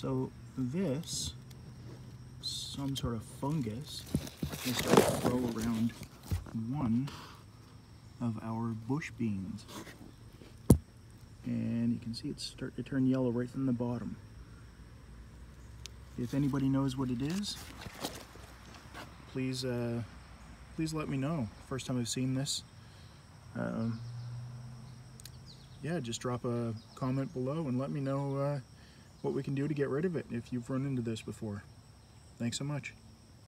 So this, some sort of fungus, is to grow around one of our bush beans. And you can see it's starting to turn yellow right from the bottom. If anybody knows what it is, please uh, please let me know. First time I've seen this. Um, yeah, just drop a comment below and let me know uh, what we can do to get rid of it if you've run into this before. Thanks so much.